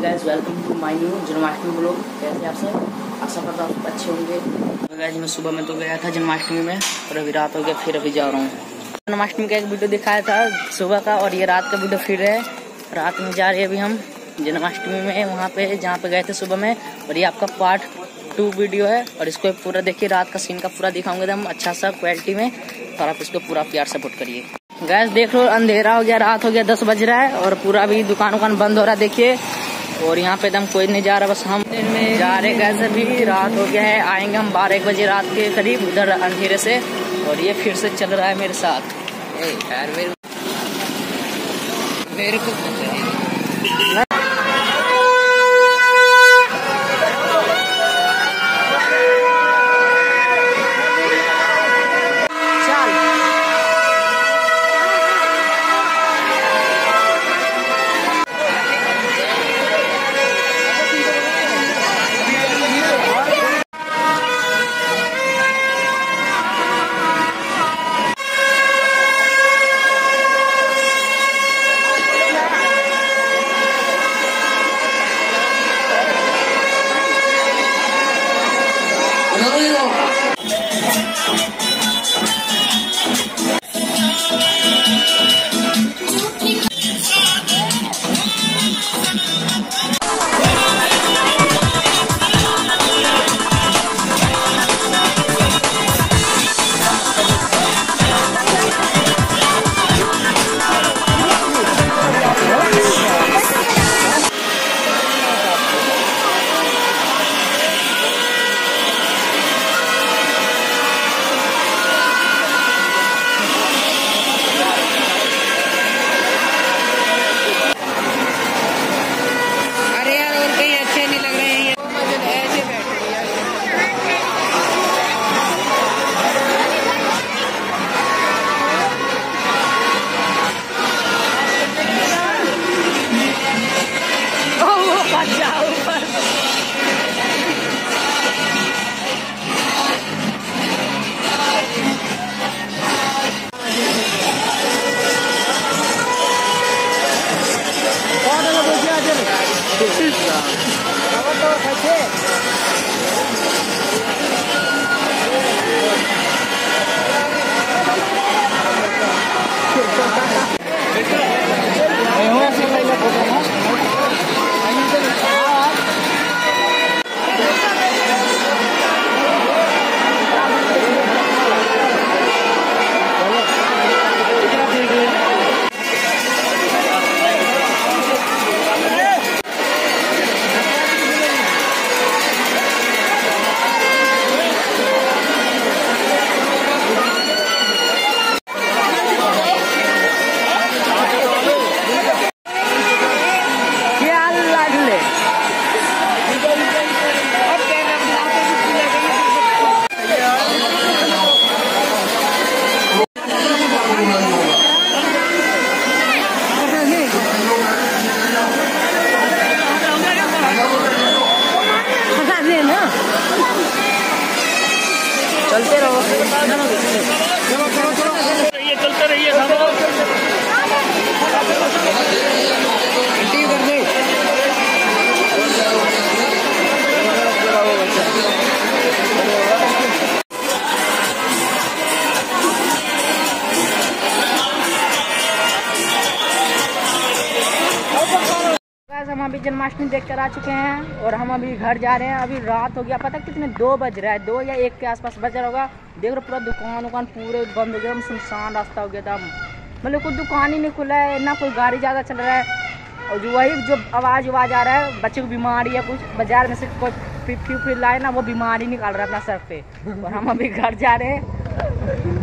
Guys welcome to my new Janmashtami blog कैसे आप सब? आशा करता हूँ अच्छे होंगे। गाइस मैं सुबह में तो गया था जन्माष्टमी में, और अभी रात हो गया, फिर अभी जा रहा हूँ। जन्माष्टमी का एक वीडियो दिखाया था सुबह का, और ये रात का वीडियो फिर है। रात में जा रहे हैं अभी हम जन्माष्टमी में, वहाँ पे, जहाँ पे गए थे सुबह में। और ये आपका पार्ट टू वीडियो है, और इसको पूरा देखिए, रात का सीन का पूरा दिखाऊँगे एकदम अच्छा सा क्वालिटी में, और आप इसको पूरा प्यार सपोर्ट करिए। गैस देख लो, अंधेरा हो गया, रात हो गया, दस बज रहा है, और पूरा भी दुकान उकान बंद हो रहा है, देखिए। और यहाँ पे एकदम कोई नहीं जा रहा, बस हम जा रहे कैसे भी रात हो गया है, आएँगे हम बारह एक बजे रात के करीब, उधर अंधेरे से। और ये फिर से चल रहा है मेरे साथ। यार मेरे मेरे को やめよ。that's it. चलते रहो। चलो चलो चलो। रहिए चलते रहिए हम अभी जन्माष्टमी देख कर आ चुके हैं और हम अभी घर जा रहे हैं। अभी रात हो गया, पता कितने दो बज रहा है? दो या एक के आसपास बज रहा होगा। देख रहे पूरा दुकान उकान पूरे बंद हो गया सुनसान रास्ता हो गया था। मतलब कोई दुकान ही नहीं खुला है, ना कोई गाड़ी ज़्यादा चल रहा है। और जो वही जो आवाज़ आवाज़ आ रहा है, बच्चे को बीमारी या कुछ, बाज़ार में से कोई फिर फिर लाए ना, वो बीमारी निकाल रहा है अपना सर पे। और हम अभी घर जा रहे हैं।